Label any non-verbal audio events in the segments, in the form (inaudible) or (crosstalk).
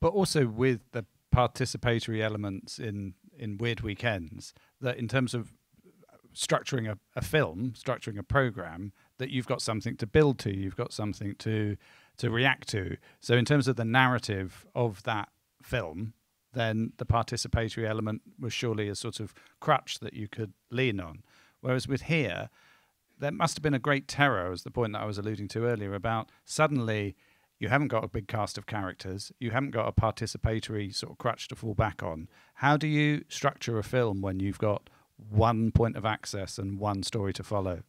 but also with the participatory elements in in weird weekends that in terms of uh, structuring a, a film structuring a program that you've got something to build to you've got something to to react to. So in terms of the narrative of that film then the participatory element was surely a sort of crutch that you could lean on. Whereas with here there must have been a great terror as the point that I was alluding to earlier about suddenly you haven't got a big cast of characters, you haven't got a participatory sort of crutch to fall back on. How do you structure a film when you've got one point of access and one story to follow?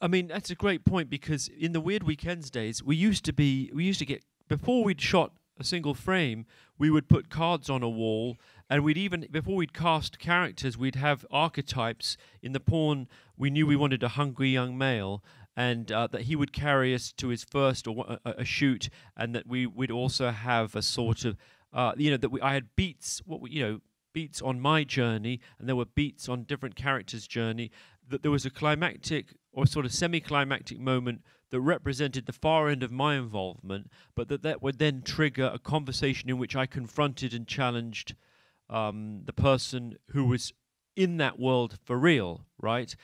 I mean, that's a great point because in the Weird Weekends days, we used to be, we used to get, before we'd shot a single frame, we would put cards on a wall and we'd even before we'd cast characters we'd have archetypes in the porn we knew we wanted a hungry young male and uh, that he would carry us to his first or a, a shoot, and that we would also have a sort of, uh, you know, that we, I had beats, what we, you know, beats on my journey, and there were beats on different characters' journey. That there was a climactic or sort of semi-climactic moment that represented the far end of my involvement, but that that would then trigger a conversation in which I confronted and challenged um, the person who was in that world for real, right?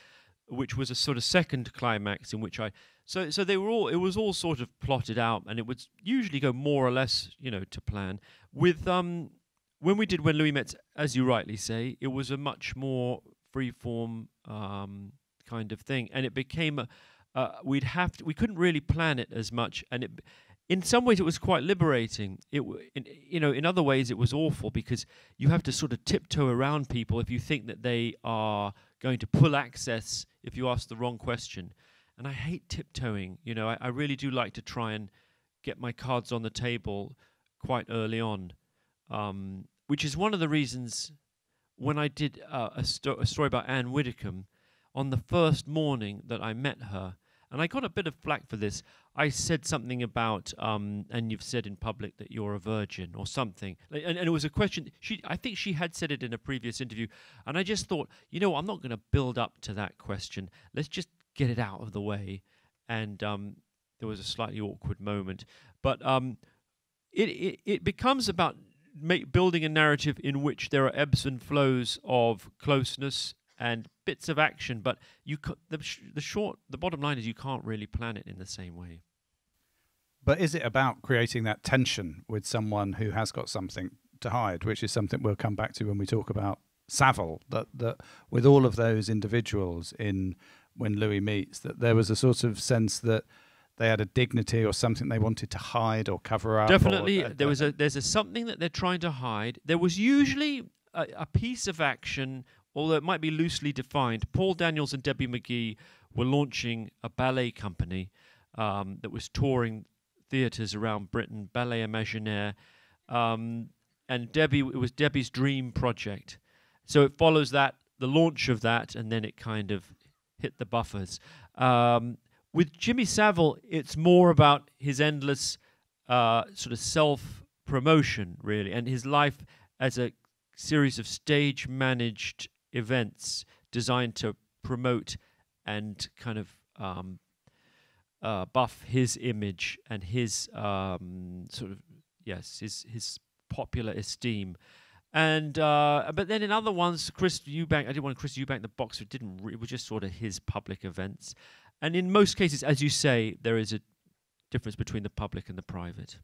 Which was a sort of second climax in which I so so they were all it was all sort of plotted out and it would usually go more or less you know to plan with um when we did when Louis met as you rightly say it was a much more free form um kind of thing and it became a uh, we'd have to, we couldn't really plan it as much and it in some ways it was quite liberating. It in, you know in other ways it was awful because you have to sort of tiptoe around people if you think that they are going to pull access if you ask the wrong question. And I hate tiptoeing. You know, I, I really do like to try and get my cards on the table quite early on, um, which is one of the reasons when I did uh, a, sto- a story about Anne Widdecombe on the first morning that I met her, and I got a bit of flack for this. I said something about, um, and you've said in public that you're a virgin or something, and, and, it was a question. She, I think she had said it in a previous interview, and I just thought, you know, I'm not going to build up to that question. Let's just get it out of the way. And um, there was a slightly awkward moment, but um, it, it it becomes about make, building a narrative in which there are ebbs and flows of closeness and bits of action, but you the sh- the short the bottom line is you can't really plan it in the same way. But is it about creating that tension with someone who has got something to hide, which is something we'll come back to when we talk about Savile? That that with all of those individuals in when Louis meets, that there was a sort of sense that they had a dignity or something they wanted to hide or cover up. Definitely, or, uh, there was a there's a something that they're trying to hide. There was usually a, a piece of action although it might be loosely defined, Paul Daniels and Debbie McGee were launching a ballet company um, that was touring theatres around Britain, Ballet Imaginaire. Um, and Debbie, it was Debbie's dream project. So it follows that, the launch of that, and then it kind of hit the buffers. Um, with Jimmy Savile, it's more about his endless uh, sort of self promotion, really, and his life as a series of stage managed events designed to promote and kind of um, uh, buff his image and his um, sort of yes his his popular esteem. And uh, but then in other ones, Chris Eubank, I didn't want Chris Eubank, the boxer, didn't. Re- it was just sort of his public events. And in most cases, as you say, there is a difference between the public and the private.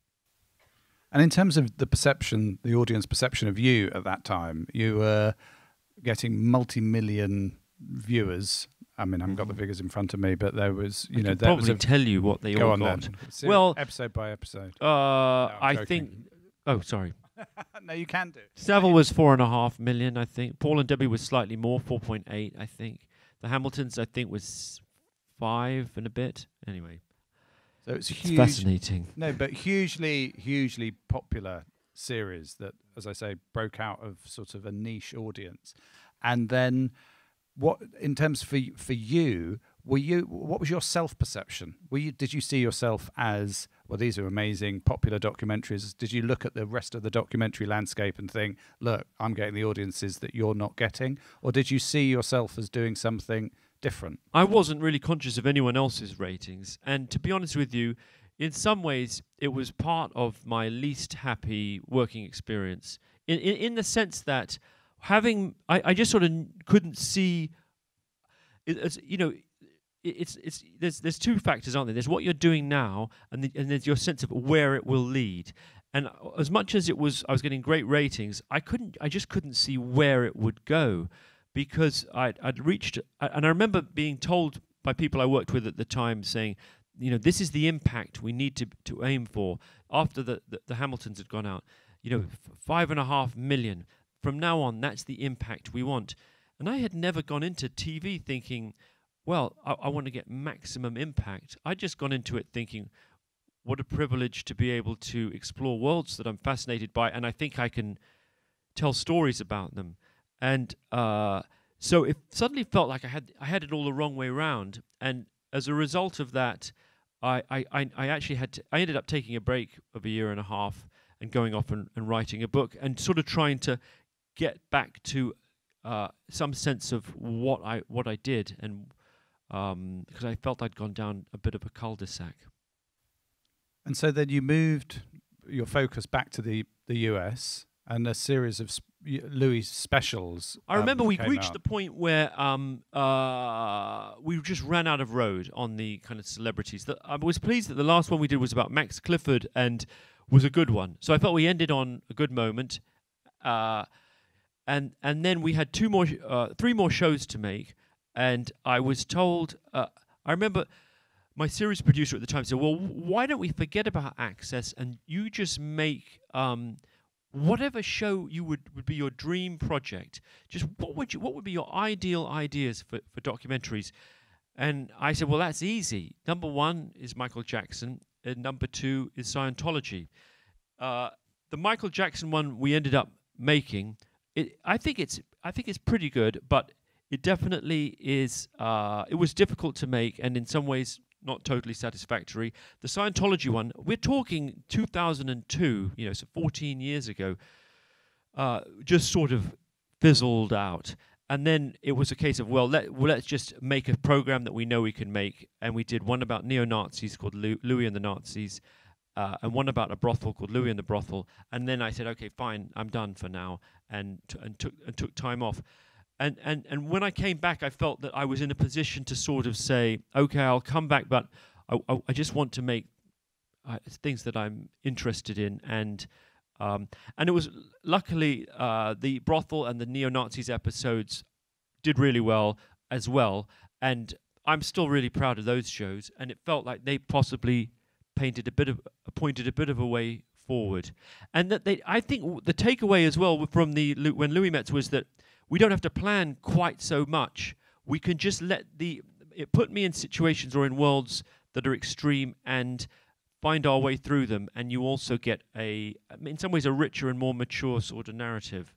And in terms of the perception, the audience perception of you at that time, you were getting multi-million viewers. I mean, I haven't got the mm-hmm. figures in front of me, but there was, you I know, probably tell you what they all on got. Then. Well, episode by episode. Uh, no, I think. Oh, sorry. (laughs) no, you can do. Savile was four and a half million, I think. Paul and Debbie was slightly more, four point eight, I think. The Hamiltons, I think, was five and a bit. Anyway, so it's, it's huge, fascinating. No, but hugely, hugely popular series that, as I say, broke out of sort of a niche audience. And then, what in terms for for you, were you what was your self perception? Were you did you see yourself as well? These are amazing popular documentaries. Did you look at the rest of the documentary landscape and think, look, I'm getting the audiences that you're not getting, or did you see yourself as doing something? different. I wasn't really conscious of anyone else's ratings, and to be honest with you, in some ways, it was part of my least happy working experience. In in, in the sense that having, I, I just sort of couldn't see. It, you know, it's it's there's there's two factors, aren't there? There's what you're doing now, and the, and there's your sense of where it will lead. And as much as it was, I was getting great ratings. I couldn't, I just couldn't see where it would go, because I'd, I'd reached, and I remember being told by people I worked with at the time, saying, you know, this is the impact we need to to aim for. After the the, the Hamiltons had gone out, you know, five and a half million. From now on, that's the impact we want. And I had never gone into TV thinking well, I, I want to get maximum impact. I'd just gone into it thinking, what a privilege to be able to explore worlds that I'm fascinated by, and I think I can tell stories about them. And uh, so it suddenly felt like I had I had it all the wrong way around, and as a result of that, I I, I actually had to, I ended up taking a break of a year and a half and going off and, and writing a book and sort of trying to get back to uh, some sense of what I what I did and because um, I felt I'd gone down a bit of a cul-de-sac. And so then you moved your focus back to the, the US and a series of sp- Louis specials. I remember um, we reached out. the point where um, uh, we just ran out of road on the kind of celebrities. That I was pleased that the last one we did was about Max Clifford and was a good one. So I felt we ended on a good moment. Uh, and and then we had two more, uh, three more shows to make and I was told, uh, I remember my series producer at the time said, "Well, why don't we forget about Access and you just make um, whatever show you would, would be your dream project? Just what would you what would be your ideal ideas for, for documentaries?" And I said, "Well, that's easy. Number one is Michael Jackson, and number two is Scientology." Uh, the Michael Jackson one we ended up making. It, I think it's I think it's pretty good, but it definitely is. Uh, it was difficult to make, and in some ways not totally satisfactory. The Scientology one, we're talking 2002, you know, so 14 years ago, uh, just sort of fizzled out. And then it was a case of, well, let, well, let's just make a program that we know we can make. And we did one about neo Nazis called Louis and the Nazis, uh, and one about a brothel called Louis and the Brothel. And then I said, okay, fine, I'm done for now, and, t- and, took, and took time off and and and when I came back, I felt that I was in a position to sort of say, okay, I'll come back, but I, I, I just want to make uh, things that I'm interested in, and um, and it was luckily uh, the brothel and the neo Nazis episodes did really well as well, and I'm still really proud of those shows, and it felt like they possibly painted a bit of pointed a bit of a way forward, and that they I think the takeaway as well from the when Louis Metz was that we don't have to plan quite so much. We can just let the it put me in situations or in worlds that are extreme and find our way through them and you also get a in some ways a richer and more mature sort of narrative